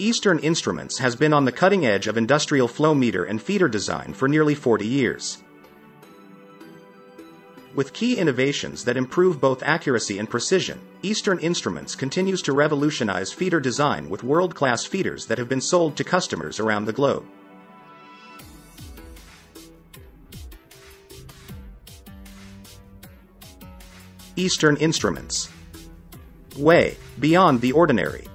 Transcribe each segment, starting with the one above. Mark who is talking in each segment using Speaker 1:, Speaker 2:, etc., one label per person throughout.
Speaker 1: Eastern Instruments has been on the cutting edge of industrial flow meter and feeder design for nearly 40 years. With key innovations that improve both accuracy and precision, Eastern Instruments continues to revolutionize feeder design with world-class feeders that have been sold to customers around the globe. Eastern Instruments Way beyond the ordinary.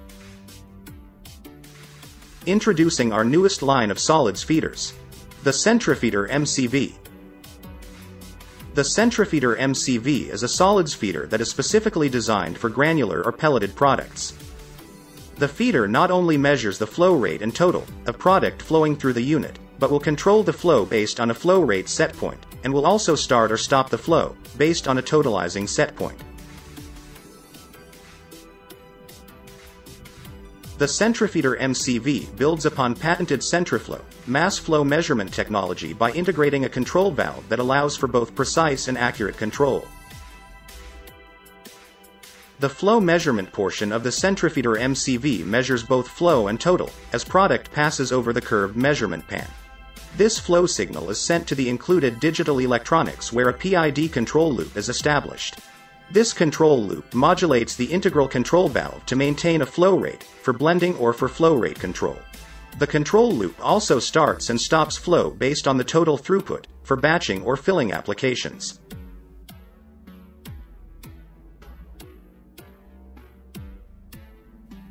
Speaker 1: Introducing our newest line of solids feeders, the Centrifeeder MCV. The Centrifeeder MCV is a solids feeder that is specifically designed for granular or pelleted products. The feeder not only measures the flow rate and total of product flowing through the unit, but will control the flow based on a flow rate set point, and will also start or stop the flow based on a totalizing set point. The Centrifeeder MCV builds upon patented Centriflow, mass flow measurement technology by integrating a control valve that allows for both precise and accurate control. The flow measurement portion of the Centrifeeder MCV measures both flow and total, as product passes over the curved measurement pan. This flow signal is sent to the included digital electronics where a PID control loop is established. This control loop modulates the integral control valve to maintain a flow rate, for blending or for flow rate control. The control loop also starts and stops flow based on the total throughput, for batching or filling applications.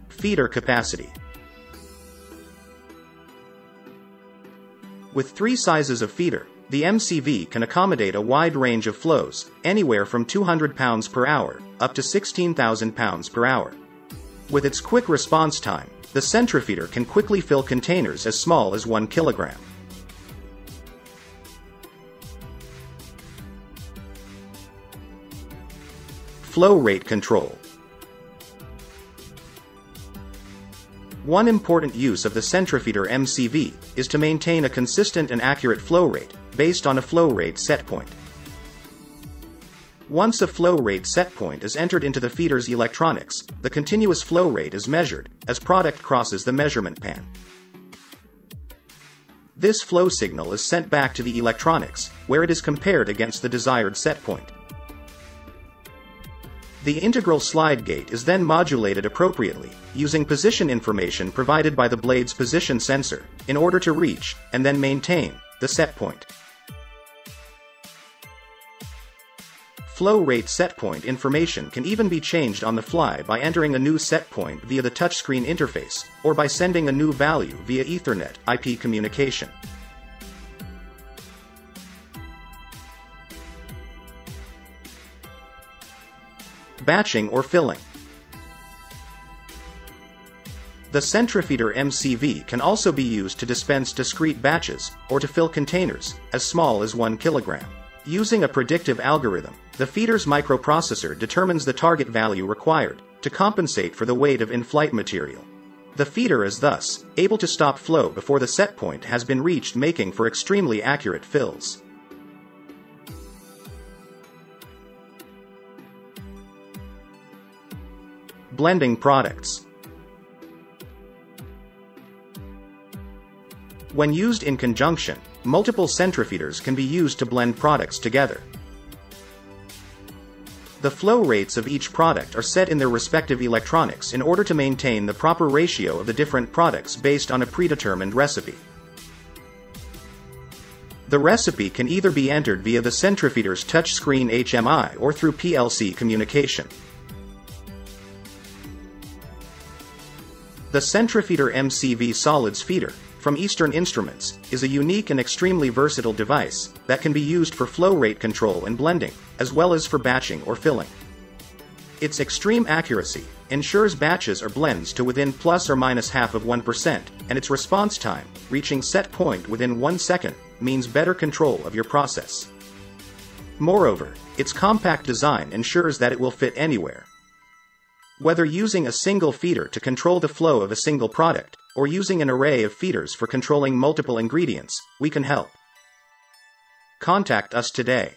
Speaker 1: Feeder capacity. With three sizes of feeder, the MCV can accommodate a wide range of flows, anywhere from 200 pounds per hour up to 16,000 pounds per hour. With its quick response time, the centrifeeder can quickly fill containers as small as 1 kilogram. Flow rate control. One important use of the centrifeeder MCV is to maintain a consistent and accurate flow rate, based on a flow rate set point. Once a flow rate set point is entered into the feeder's electronics, the continuous flow rate is measured, as product crosses the measurement pan. This flow signal is sent back to the electronics, where it is compared against the desired set point. The integral slide gate is then modulated appropriately, using position information provided by the blade's position sensor, in order to reach, and then maintain, the set point. Flow rate set point information can even be changed on the fly by entering a new set point via the touchscreen interface, or by sending a new value via Ethernet IP communication. Batching or filling. The centrifeeder MCV can also be used to dispense discrete batches, or to fill containers, as small as 1 kilogram. Using a predictive algorithm, the feeder's microprocessor determines the target value required to compensate for the weight of in-flight material. The feeder is thus able to stop flow before the set point has been reached making for extremely accurate fills. Blending products. When used in conjunction, multiple centrifeeders can be used to blend products together. The flow rates of each product are set in their respective electronics in order to maintain the proper ratio of the different products based on a predetermined recipe. The recipe can either be entered via the centrifeeder's touchscreen HMI or through PLC communication. The Centrifeeder MCV Solids Feeder, from Eastern Instruments, is a unique and extremely versatile device that can be used for flow rate control and blending, as well as for batching or filling. Its extreme accuracy ensures batches or blends to within plus or minus half of 1%, and its response time, reaching set point within one second, means better control of your process. Moreover, its compact design ensures that it will fit anywhere, whether using a single feeder to control the flow of a single product, or using an array of feeders for controlling multiple ingredients, we can help. Contact us today.